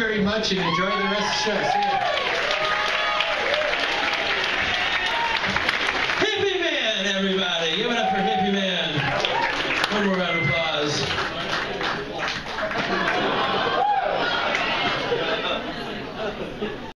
very much and enjoy the rest of the show. See ya. Hippie Man, everybody. Give it up for Hippie Man. One more round of applause.